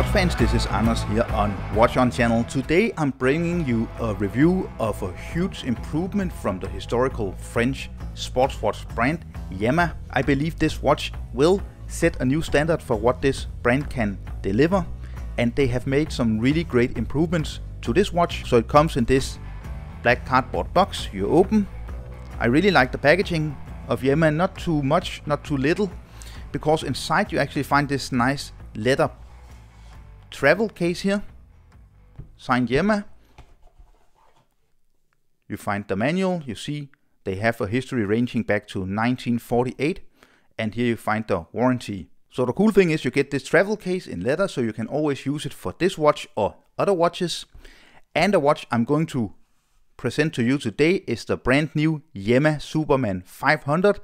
watch fans, this is Anders here on Watch On channel. Today I'm bringing you a review of a huge improvement from the historical French sports watch brand Yema. I believe this watch will set a new standard for what this brand can deliver and they have made some really great improvements to this watch. So it comes in this black cardboard box you open. I really like the packaging of Yema, not too much, not too little, because inside you actually find this nice leather travel case here, signed Yema. You find the manual, you see they have a history ranging back to 1948, and here you find the warranty. So the cool thing is you get this travel case in leather, so you can always use it for this watch or other watches. And the watch I'm going to present to you today is the brand new Yema Superman 500.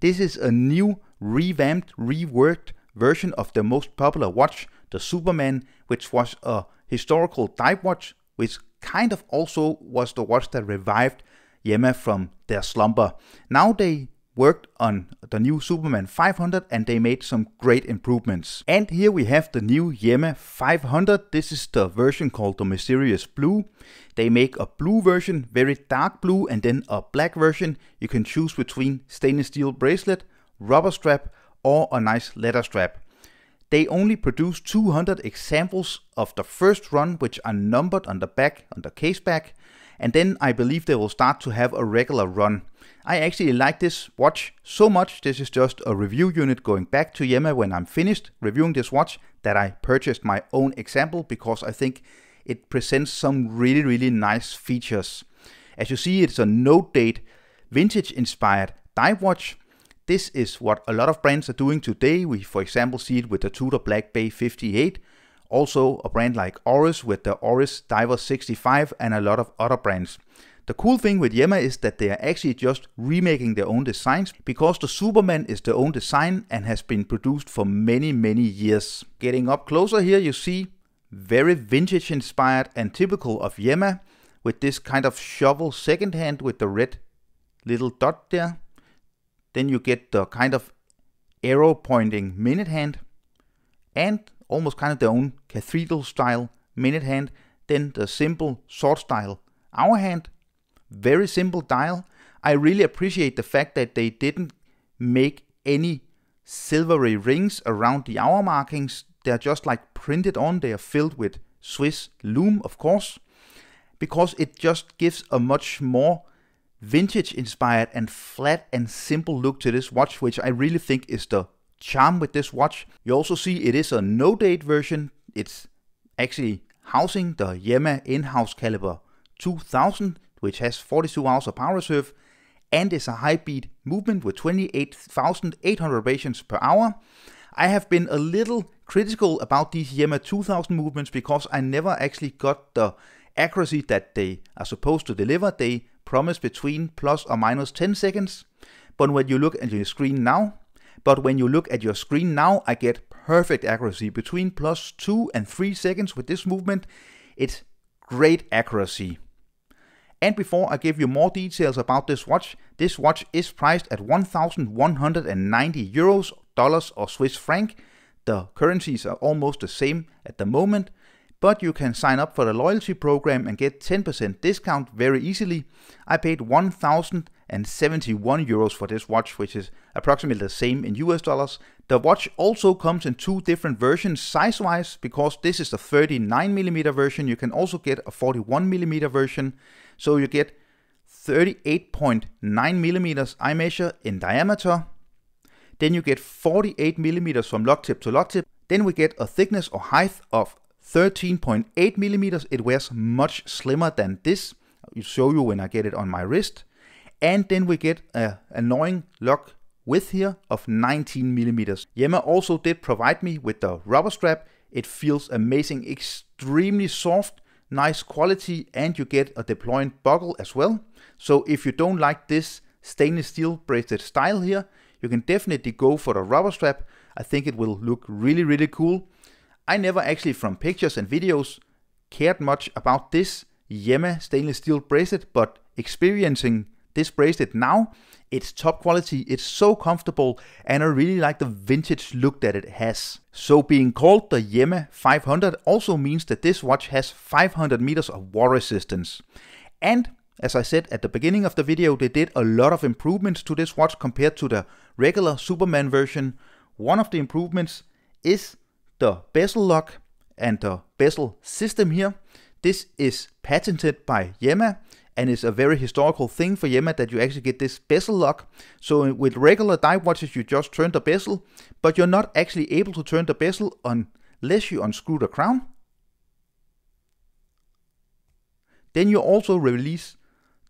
This is a new, revamped, reworked version of the most popular watch the Superman, which was a historical dive watch, which kind of also was the watch that revived Yema from their slumber. Now they worked on the new Superman 500 and they made some great improvements. And here we have the new Yema 500. This is the version called the Mysterious Blue. They make a blue version, very dark blue, and then a black version. You can choose between stainless steel bracelet, rubber strap, or a nice leather strap. They only produced 200 examples of the first run, which are numbered on the back, on the case back, and then I believe they will start to have a regular run. I actually like this watch so much, this is just a review unit going back to Yema when I'm finished reviewing this watch, that I purchased my own example because I think it presents some really really nice features. As you see it's a note date vintage inspired dive watch this is what a lot of brands are doing today. We, for example, see it with the Tudor Black Bay 58, also a brand like Oris with the Oris Diver 65 and a lot of other brands. The cool thing with Yema is that they are actually just remaking their own designs because the Superman is their own design and has been produced for many many years. Getting up closer here you see very vintage inspired and typical of Yema with this kind of shovel second hand with the red little dot there. Then you get the kind of arrow pointing minute hand and almost kind of their own cathedral style minute hand. Then the simple sword style hour hand. Very simple dial. I really appreciate the fact that they didn't make any silvery rings around the hour markings. They're just like printed on. They are filled with Swiss lume, of course, because it just gives a much more vintage inspired and flat and simple look to this watch, which I really think is the charm with this watch. You also see it is a no date version. It's actually housing the Yema in-house caliber 2000, which has 42 hours of power reserve and is a high beat movement with 28,800 rotations per hour. I have been a little critical about these Yema 2000 movements because I never actually got the accuracy that they are supposed to deliver. They promise between plus or minus 10 seconds. But when you look at your screen now, but when you look at your screen now, I get perfect accuracy between plus 2 and 3 seconds with this movement. It's great accuracy. And before I give you more details about this watch, this watch is priced at 1,190 euros, dollars or Swiss franc. The currencies are almost the same at the moment, but you can sign up for the loyalty program and get 10% discount very easily. I paid 1071 euros for this watch, which is approximately the same in US dollars. The watch also comes in two different versions size wise, because this is the 39mm version. You can also get a 41mm version. So you get 38.9 millimeters I measure in diameter. Then you get 48 millimeters from lock tip to lock tip. Then we get a thickness or height of 13.8 millimeters. It wears much slimmer than this. I'll show you when I get it on my wrist. And then we get a annoying lock width here of 19 millimeters. Yema also did provide me with the rubber strap. It feels amazing, extremely soft, nice quality, and you get a deploying buckle as well. So if you don't like this stainless steel bracelet style here, you can definitely go for the rubber strap. I think it will look really, really cool. I never actually from pictures and videos cared much about this Yema stainless steel bracelet, but experiencing this bracelet now. It's top quality, it's so comfortable, and I really like the vintage look that it has. So being called the Yema 500 also means that this watch has 500 meters of water resistance. And as I said at the beginning of the video, they did a lot of improvements to this watch compared to the regular Superman version. One of the improvements is the bezel lock and the bezel system here. This is patented by Yema and it's a very historical thing for Yema that you actually get this bezel lock. So with regular dive watches, you just turn the bezel, but you're not actually able to turn the bezel unless you unscrew the crown. Then you also release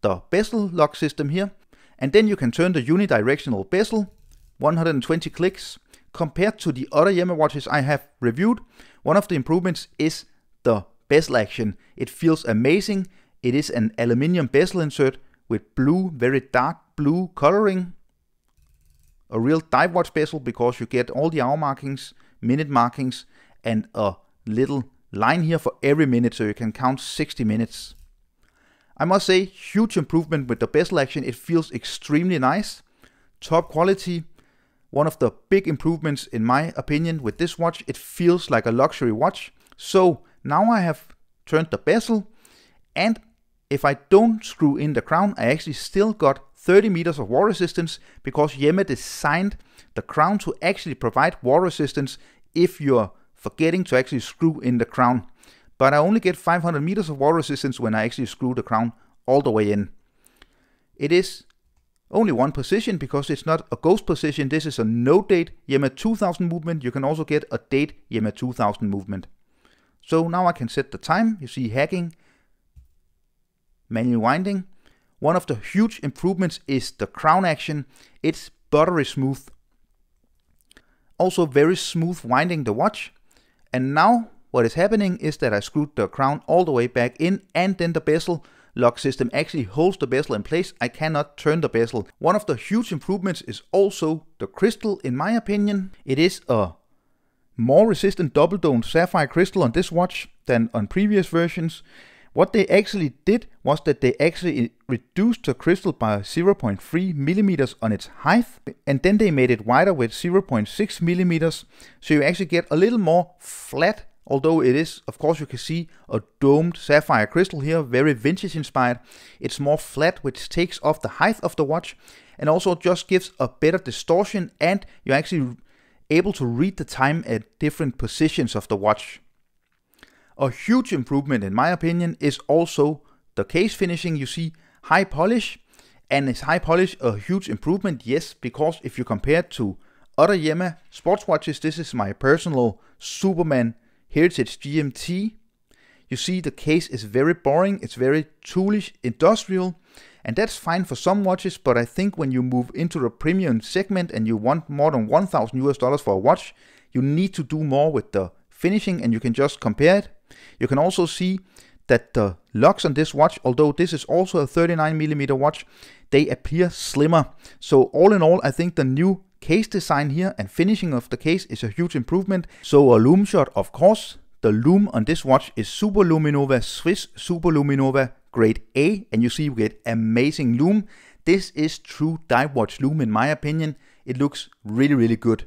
the bezel lock system here, and then you can turn the unidirectional bezel, 120 clicks. Compared to the other Yema watches I have reviewed, one of the improvements is the bezel action. It feels amazing. It is an aluminium bezel insert with blue, very dark blue coloring. A real dive watch bezel because you get all the hour markings, minute markings, and a little line here for every minute so you can count 60 minutes. I must say, huge improvement with the bezel action. It feels extremely nice. Top quality. One of the big improvements in my opinion with this watch. It feels like a luxury watch. So now I have turned the bezel and if I don't screw in the crown, I actually still got 30 meters of water resistance because Yema designed the crown to actually provide water resistance if you're forgetting to actually screw in the crown. But I only get 500 meters of water resistance when I actually screw the crown all the way in. It is only one position because it's not a ghost position. This is a no date Yema 2000 movement. You can also get a date Yema 2000 movement. So now I can set the time. You see hacking manual winding. One of the huge improvements is the crown action. It's buttery smooth. Also very smooth winding the watch. And now what is happening is that I screwed the crown all the way back in and then the bezel lock system actually holds the bezel in place. I cannot turn the bezel. One of the huge improvements is also the crystal in my opinion. It is a more resistant double domed sapphire crystal on this watch than on previous versions. What they actually did was that they actually reduced the crystal by 0.3 millimeters on its height, and then they made it wider with 0.6 millimeters, so you actually get a little more flat although it is, of course, you can see a domed sapphire crystal here, very vintage inspired. It's more flat, which takes off the height of the watch and also just gives a better distortion and you're actually able to read the time at different positions of the watch. A huge improvement in my opinion is also the case finishing. You see high polish and is high polish a huge improvement? Yes, because if you compare to other Yema sports watches, this is my personal Superman Heritage GMT. You see the case is very boring, it's very toolish, industrial, and that's fine for some watches, but I think when you move into the premium segment and you want more than 1000 US dollars for a watch, you need to do more with the finishing and you can just compare it. You can also see that the locks on this watch, although this is also a 39mm watch, they appear slimmer. So all in all, I think the new case design here and finishing of the case is a huge improvement. So a lume shot, of course. The lume on this watch is Super Luminova Swiss Super Luminova grade A, and you see we get amazing lume. This is true dive watch lume in my opinion. It looks really, really good.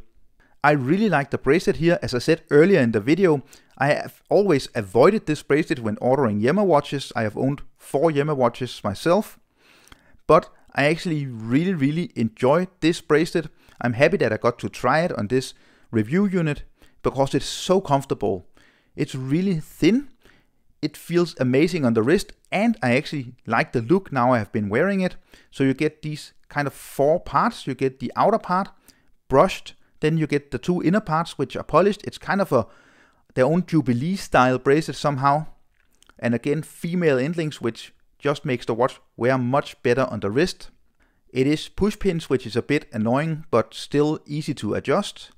I really like the bracelet here. As I said earlier in the video, I have always avoided this bracelet when ordering Yema watches. I have owned four Yema watches myself, but I actually really, really enjoy this bracelet. I'm happy that I got to try it on this review unit because it's so comfortable. It's really thin. It feels amazing on the wrist and I actually like the look now I have been wearing it. So you get these kind of four parts. You get the outer part brushed, then you get the two inner parts which are polished. It's kind of a their own Jubilee style bracelet somehow. And again, female end links, which just makes the watch wear much better on the wrist. It is push pins, which is a bit annoying, but still easy to adjust.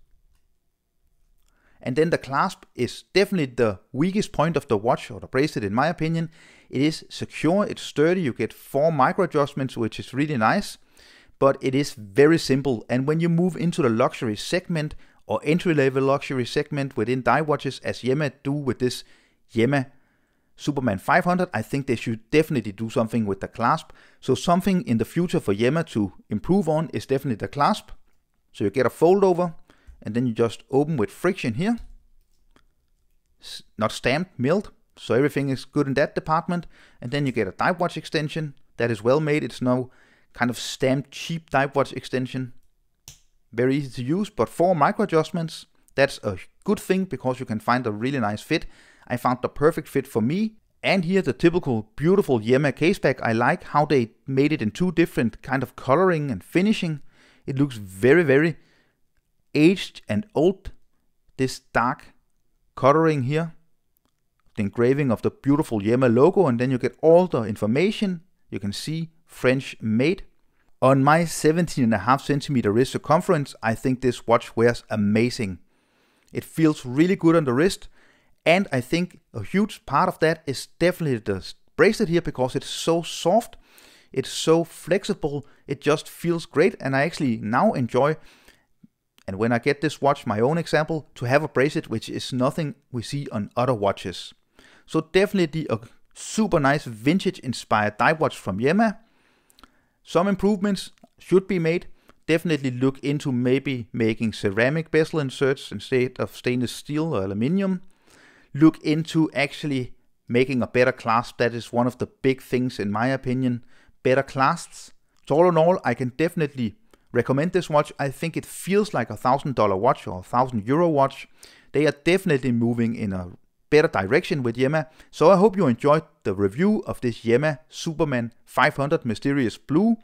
And then the clasp is definitely the weakest point of the watch or the bracelet in my opinion. It is secure, it's sturdy, you get four micro adjustments, which is really nice, but it is very simple. And when you move into the luxury segment, or entry-level luxury segment within dive watches as Yema do with this Yema Superman 500, I think they should definitely do something with the clasp. So something in the future for Yema to improve on is definitely the clasp. So you get a fold over and then you just open with friction here. not stamped, milled. So everything is good in that department. And then you get a dive watch extension that is well made. It's no kind of stamped cheap dive watch extension. Very easy to use, but for micro adjustments, that's a good thing because you can find a really nice fit. I found the perfect fit for me. And here the typical beautiful Yema case back. I like how they made it in two different kind of coloring and finishing. It looks very, very aged and old. This dark coloring here. The engraving of the beautiful Yema logo and then you get all the information. You can see French made. On my 17.5 centimeter wrist circumference, I think this watch wears amazing. It feels really good on the wrist, and I think a huge part of that is definitely the bracelet here because it's so soft, it's so flexible, it just feels great, and I actually now enjoy. And when I get this watch, my own example, to have a bracelet which is nothing we see on other watches. So definitely a super nice vintage inspired dive watch from Yema some improvements should be made. Definitely look into maybe making ceramic bezel inserts instead of stainless steel or aluminium. Look into actually making a better clasp. That is one of the big things in my opinion. Better clasps. So all in all, I can definitely recommend this watch. I think it feels like a thousand dollar watch or a thousand euro watch. They are definitely moving in a better direction with Yema. So I hope you enjoyed the review of this Yema Superman 500 Mysterious Blue.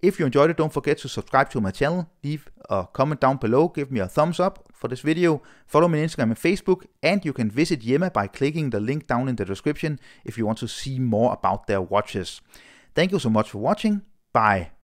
If you enjoyed it, don't forget to subscribe to my channel, leave a comment down below, give me a thumbs up for this video, follow me on Instagram and Facebook, and you can visit Yema by clicking the link down in the description if you want to see more about their watches. Thank you so much for watching, bye.